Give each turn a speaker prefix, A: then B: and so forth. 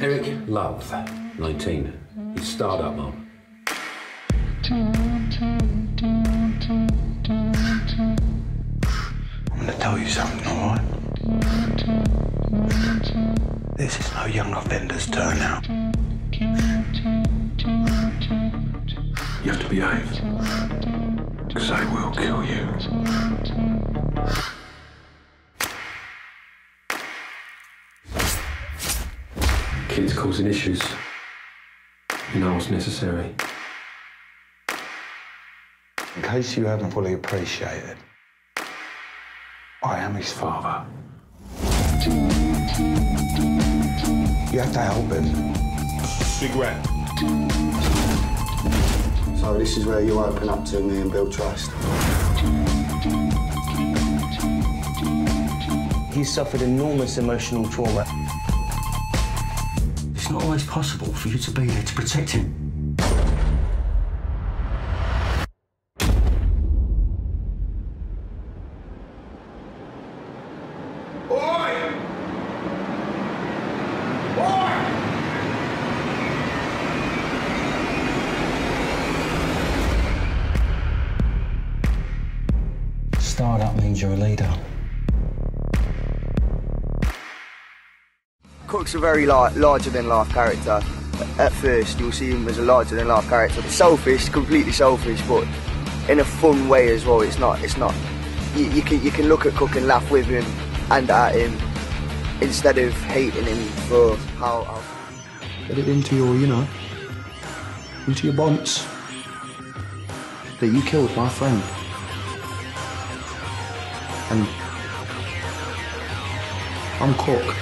A: Eric Love, 19. He's starred up mom.
B: I'm gonna tell you something, alright? This is no young offender's turn now. You have to behave. Because I will kill you.
A: Kids causing issues. You know what's necessary.
B: In case you haven't fully appreciated, I am his father. You have to help him.
C: Big rat.
D: So this is where you open up to me and build trust.
E: He suffered enormous emotional trauma.
F: It's not always possible for you to be there to protect him.
E: Starred up means you're a leader.
G: Cook's a very lar- larger than life character. At first, you'll see him as a larger than life character. Selfish, completely selfish, but in a fun way as well. It's not. It's not. You, you can you can look at Cook and laugh with him and at him instead of hating him for how. how
B: Get it into your, you know, into your bonds. That you killed my friend and I'm Cook.